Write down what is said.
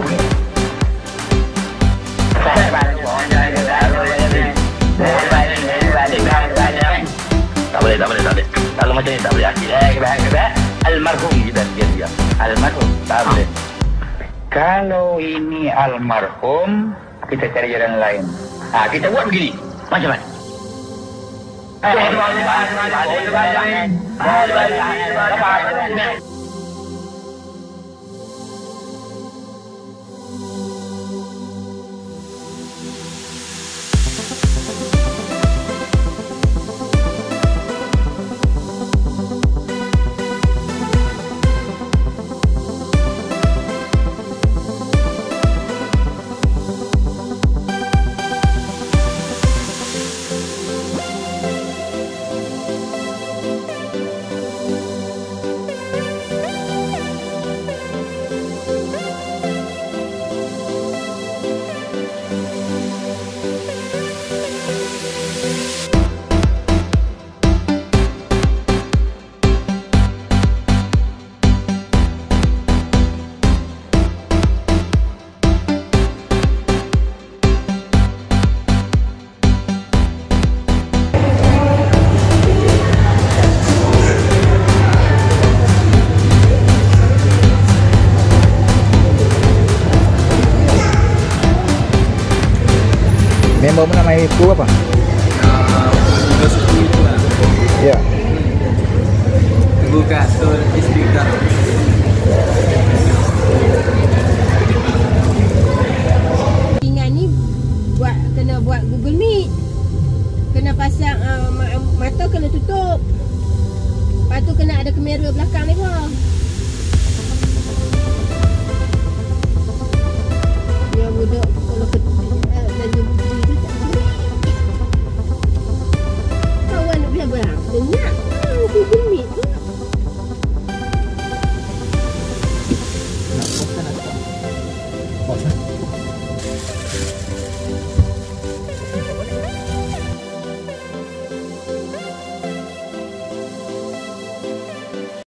Tak boleh, tak boleh, tak boleh. Kalau macam ni tak boleh. Eh, akhir, akhir, Almarhum kita dia dia. Almarhum, tak boleh. Kalau ini almarhum, kita cari jalan lain. Ah, kita buat begini. Macam mana? Eh. Almarhum, Member mana main itu apa? Tiga suku itu lah. Ya. Tunggu kasur istiqah. Ingat ni buat kena buat Google Meet. Kena pasang uh, ma- mata kena tutup. Lepas tu kena ada kamera belakang ni pun.